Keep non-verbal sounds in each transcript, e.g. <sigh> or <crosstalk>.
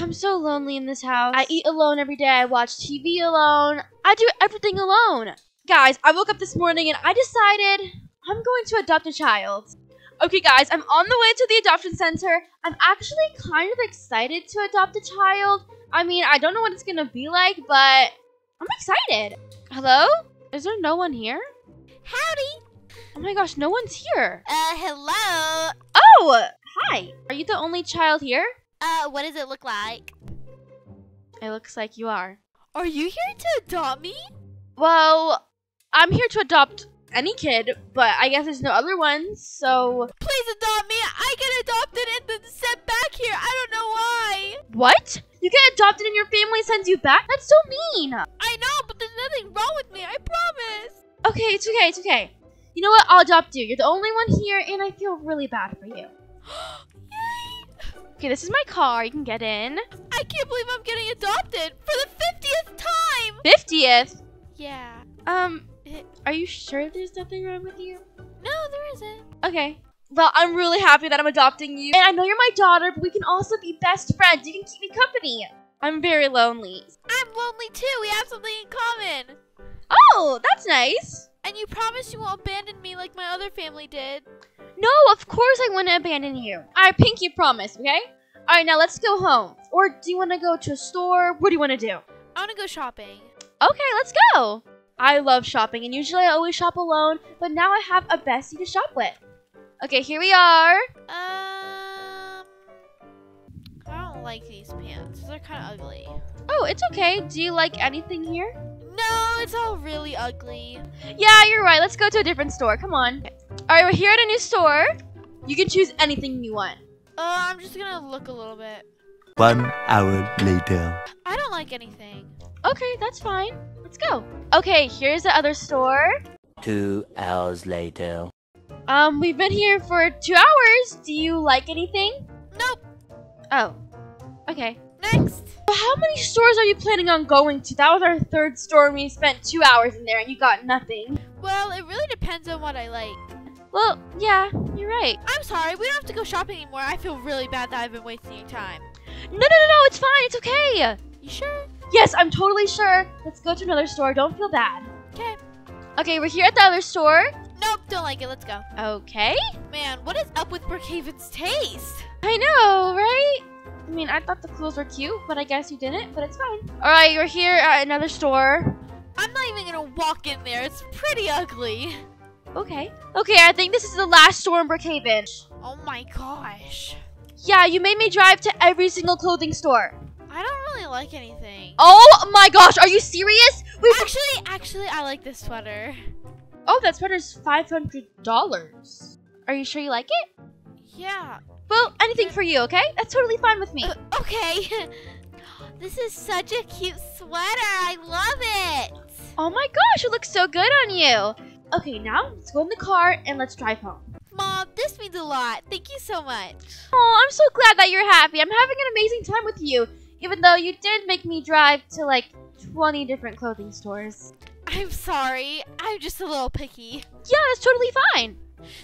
<laughs> I'm so lonely in this house. I eat alone every day. I watch TV alone. I do everything alone. Guys, I woke up this morning and I decided I'm going to adopt a child. Okay, guys, I'm on the way to the adoption center. I'm actually kind of excited to adopt a child. I mean, I don't know what it's gonna be like, but I'm excited. Hello? Is there no one here? Howdy. Oh my gosh, no one's here. Uh, hello. Oh, hi. Are you the only child here? Uh, what does it look like? It looks like you are. Are you here to adopt me? Well, I'm here to adopt any kid, but I guess there's no other ones, so. Please adopt me. I get adopted and then sent back here. I don't know why. What? You get adopted and your family sends you back? That's so mean. I know, but there's nothing wrong with me. I promise. Okay, it's okay, it's okay. You know what? I'll adopt you. You're the only one here, and I feel really bad for you. <gasps> <gasps> <gasps> Okay, this is my car. You can get in. I can't believe I'm getting adopted for the 50th time. 50th? Yeah. Um, are you sure there's nothing wrong with you? No, there isn't. Okay. Well, I'm really happy that I'm adopting you. And I know you're my daughter, but we can also be best friends. You can keep me company. I'm very lonely. I'm lonely too. We have something in common. Oh, that's nice. And you promise you won't abandon me like my other family did. No, of course I wouldn't abandon you. I pinky promise, okay? All right, now let's go home. Or do you want to go to a store? What do you want to do? I want to go shopping. Okay, let's go. I love shopping, and usually I always shop alone, but now I have a bestie to shop with. Okay, here we are. Um, I don't like these pants. They're kind of ugly. Oh, it's okay. Do you like anything here? No, it's all really ugly. Yeah, you're right. Let's go to a different store. Come on. All right, we're here at a new store. You can choose anything you want. Uh, I'm just gonna look a little bit. One hour later. I don't like anything. Okay, that's fine. Let's go. Okay, here's the other store. Two hours later. Um, we've been here for two hours. Do you like anything? Nope. Oh, okay. Next. How many stores are you planning on going to? That was our third store, and we spent two hours in there, and you got nothing. Well, it really depends on what I like. Well, yeah, you're right. I'm sorry, we don't have to go shopping anymore. I feel really bad that I've been wasting your time. No, no, no, no, it's fine. It's okay. You sure? Yes, I'm totally sure. Let's go to another store. Don't feel bad. Okay. Okay, we're here at the other store. Nope, don't like it. Let's go. Okay. Man, what is up with Brookhaven's taste? I know, right? I mean, I thought the clothes were cute, but I guess you didn't, but it's fine. All right, we're here at another store. I'm not even gonna walk in there. It's pretty ugly. Okay. Okay, I think this is the last store in Brookhaven. Oh my gosh. Yeah, you made me drive to every single clothing store. I don't really like anything. Oh my gosh, are you serious? We Actually, actually, I like this sweater. Oh, that sweater's five hundred dollars. Are you sure you like it? Yeah. Well, anything for you, okay? That's totally fine with me. Uh, okay. <laughs> this is such a cute sweater. I love it. Oh my gosh, it looks so good on you. Okay, now let's go in the car and let's drive home. Mom, this means a lot. Thank you so much. Oh, I'm so glad that you're happy. I'm having an amazing time with you, even though you did make me drive to like 20 different clothing stores. I'm sorry. I'm just a little picky. Yeah, that's totally fine.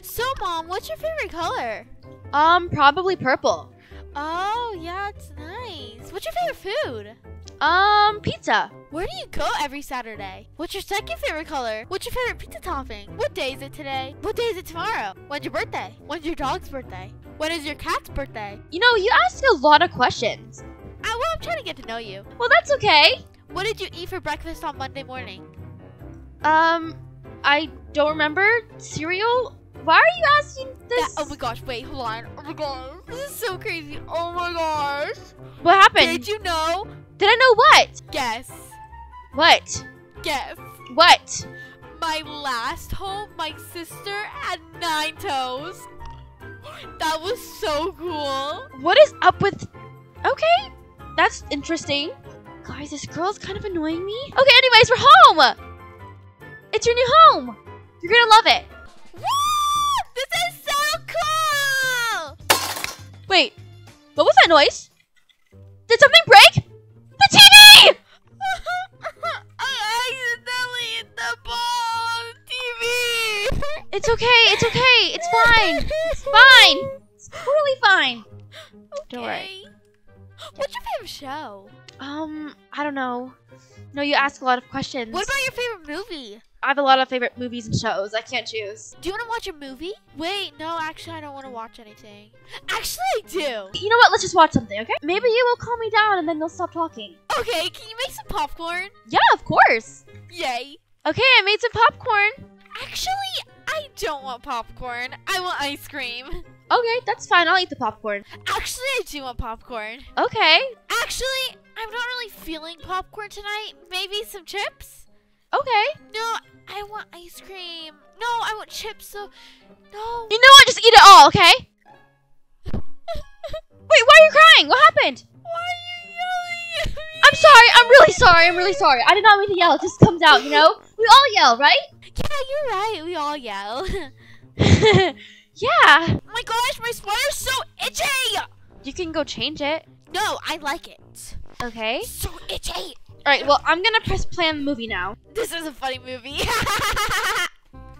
So, Mom, what's your favorite color? Um, probably purple. Oh, yeah, it's nice. What's your favorite food? Um, pizza. Where do you go every Saturday? What's your second favorite color? What's your favorite pizza topping? What day is it today? What day is it tomorrow? When's your birthday? When's your dog's birthday? When is your cat's birthday? You know, you ask a lot of questions. I, well, I'm trying to get to know you. Well, that's okay. What did you eat for breakfast on Monday morning? Um, I don't remember. Cereal? Why are you asking this? That, oh my gosh, wait, hold on. Oh my gosh, this is so crazy. Oh my gosh. What happened? Did you know? Did I know what? Guess. What? Guess. What? My last home, my sister had nine toes. That was so cool. What is up with... Okay, that's interesting. Guys, this girl's kind of annoying me. Okay, anyways, we're home! It's your new home! You're gonna love it. What was that noise? Did something break? The TV! I <laughs> accidentally hit the ball on the TV. It's okay, it's okay, it's fine. It's fine. It's totally fine. Don't worry. What's your favorite show? Um, I don't know. No, you ask a lot of questions. What about your favorite movie? I have a lot of favorite movies and shows. I can't choose. Do you want to watch a movie? Wait, no, actually, I don't want to watch anything. Actually, I do. You know what? Let's just watch something, okay? Maybe you will calm me down and then you'll stop talking. Okay, can you make some popcorn? Yeah, of course. Yay. Okay, I made some popcorn. Actually, I don't want popcorn. I want ice cream. Okay, that's fine. I'll eat the popcorn. Actually, I do want popcorn. Okay. Actually, I'm not really feeling popcorn tonight. Maybe some chips? Okay. No, I want ice cream. No, I want chips. So, no. You know what? Just eat it all, okay? <laughs> Wait, why are you crying? What happened? Why are you yelling at me? I'm sorry. I'm really sorry. I'm really sorry. I did not mean to yell. It just comes out, you know? We all yell, right? Yeah, you're right. We all yell. <laughs> yeah. Oh my gosh, my sweater's so itchy. You can go change it. No, I like it. Okay. So itchy. All right. Well, I'm gonna press play on the movie now. This is a funny movie. <laughs>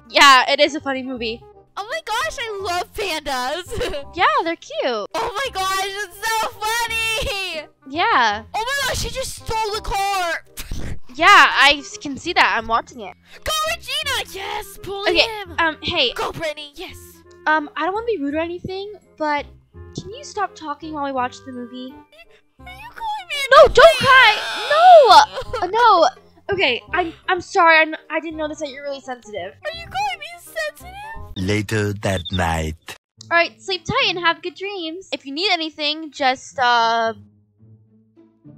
Yeah, it is a funny movie. oh my gosh, I love pandas. <laughs> Yeah, they're cute. oh my gosh, it's so funny. Yeah. Oh my gosh, she just stole the car. <laughs> Yeah, I can see that. I'm watching it. Go Regina. Yes, bully Okay. him. Um. Hey. Go Brittany. Yes. Um. I don't want to be rude or anything, but can you stop talking while we watch the movie? Are you a No, don't cry. No. <laughs> No. Okay. I'm. I'm sorry. I'm. I didn't notice that you're really sensitive. Are you calling me sensitive? Later that night. All right. Sleep tight and have good dreams. If you need anything, just uh.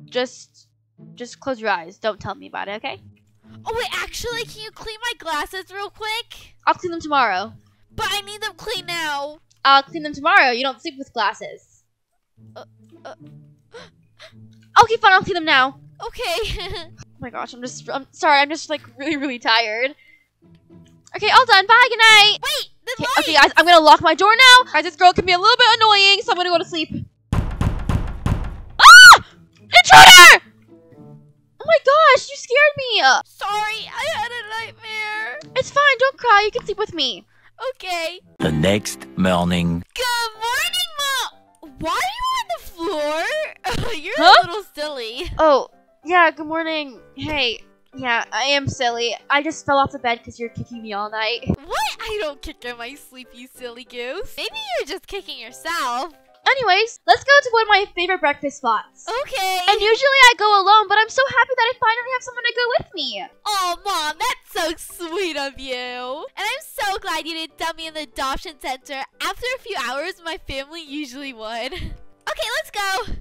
Just. Just close your eyes. Don't tell me about it. Okay. Oh wait, actually, can you clean my glasses real quick? I'll clean them tomorrow. But I need them clean now. I'll clean them tomorrow. You don't sleep with glasses. Uh, uh. Okay, fine. I'll clean them now. Okay. <laughs> Oh my gosh, I'm just. I'm sorry. I'm just like really, really tired. Okay, all done. Bye. Good night. wait, the Okay, okay, guys, I'm gonna lock my door now. Guys, this girl can be a little bit annoying, so I'm gonna go to sleep. Ah! Intruder! Oh my gosh, you scared me. Sorry, I had a nightmare. It's fine. Don't cry. You can sleep with me. Okay. The next morning. Good morning, Mom. Why are you on the floor? You're Huh? a little silly. Oh, yeah. Good morning. Hey. Yeah, I am silly. I just fell off the bed because you're kicking me all night. What? I don't kick in my sleep, you silly goose. Maybe you're just kicking yourself. Anyways, let's go to one of my favorite breakfast spots. Okay. And usually I go alone, but I'm so happy that I finally have someone to go with me. Oh, Mom, that's so sweet of you. And I'm so glad you didn't dump me in the adoption center after a few hours my family usually would. <laughs> Okay, let's go.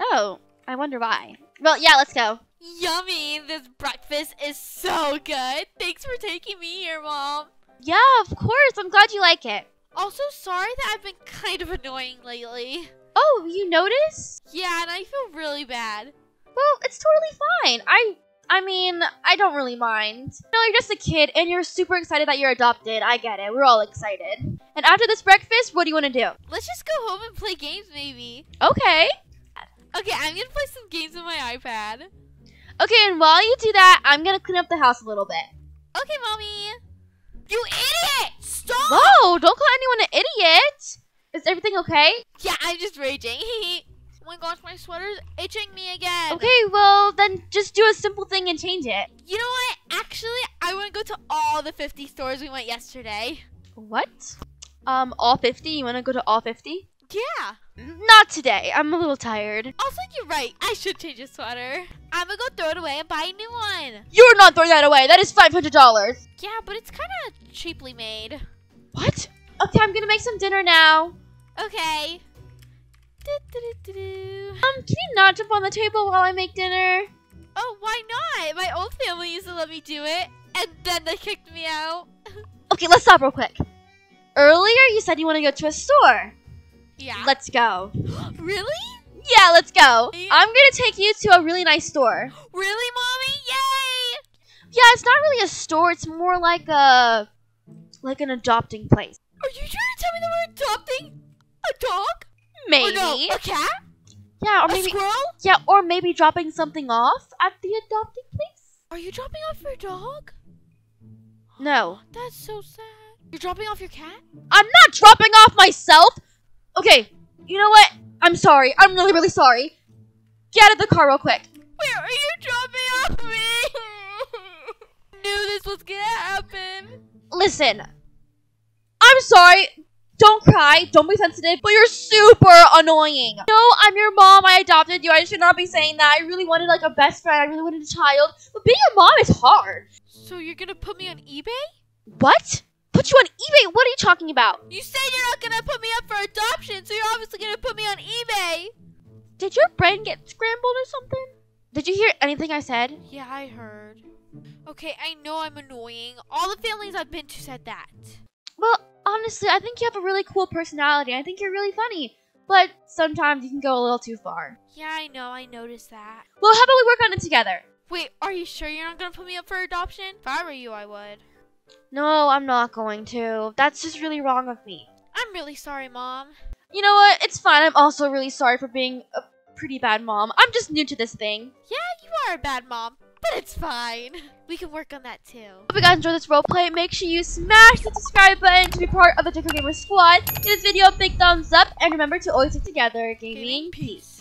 Oh, I wonder why. Well, yeah, let's go. Yummy, this breakfast is so good. Thanks for taking me here, Mom. Yeah, of course. I'm glad you like it. Also, sorry that I've been kind of annoying lately. Oh, you notice? Yeah, and I feel really bad. Well, it's totally fine. I I mean, I don't really mind. No, you're just a kid and you're super excited that you're adopted. I get it. We're all excited. And after this breakfast, what do you want to do? Let's just go home and play games, maybe. Okay. Okay, I'm gonna play some games on my iPad. Okay, and while you do that, I'm going to clean up the house a little bit. Okay, mommy. You idiot! Stop! Whoa, don't call anyone an idiot. Is everything okay? Yeah, I'm just raging. <laughs> oh my gosh, my sweater's itching me again. Okay, well, then just do a simple thing and change it. You know what? Actually, I want to go to all the 50 stores we went yesterday. What? Um, all 50? You want to go to all 50? Yeah. Not today. I'm a little tired. Also, you're right. I should change a sweater. I'm gonna go throw it away and buy a new one. You're not throwing that away. That is $500. Yeah, but it's kind of cheaply made. What? Okay, I'm gonna make some dinner now. Okay. Do-do-do-do-do. Um, can you not jump on the table while I make dinner? Oh, why not? My old family used to let me do it, and then they kicked me out. <laughs> Okay, let's stop real quick. Earlier, you said you want to go to a store. Yeah. Let's go. really? Yeah, let's go. I'm gonna take you to a really nice store. Really, mommy? Yay! Yeah, it's not really a store. It's more like a like an adopting place. Are you trying to tell me that we're adopting a dog? Maybe. Or no, a cat? Yeah, or a maybe squirrel? yeah, or maybe dropping something off at the adopting place. Are you dropping off your dog? No, That's so sad. You're dropping off your cat? I'm not dropping off myself. Okay, you know what? I'm sorry. I'm really, really sorry. Get out of the car real quick. Where are you dropping off me? <laughs> Knew this was gonna happen. Listen, I'm sorry. Don't cry. Don't be sensitive. But you're super annoying. No, I'm your mom. I adopted you. I should not be saying that. I really wanted like a best friend. I really wanted a child. But being a mom is hard. So you're gonna put me on eBay? What? Put you on eBay? What are you talking about? You said you're not gonna put me up for adoption, so you're obviously gonna put me on eBay. Did your brain get scrambled or something? Did you hear anything I said? Yeah, I heard. Okay, I know I'm annoying. All the families I've been to said that. Well, honestly, I think you have a really cool personality. I think you're really funny. But sometimes you can go a little too far. Yeah, I know. I noticed that. Well, how about we work on it together? Wait, are you sure you're not gonna put me up for adoption? If I were you, I would. No, I'm not going to. That's just really wrong of me. I'm really sorry, Mom. You know what? It's fine. I'm also really sorry for being a pretty bad mom. I'm just new to this thing. Yeah, you are a bad mom, but it's fine. <laughs> We can work on that too. Hope you guys enjoyed this roleplay. Make sure you smash the subscribe button to be part of the Tickle Gamer squad. Give this video a big thumbs up, and remember to always stick together. Gaming, Gaming peace.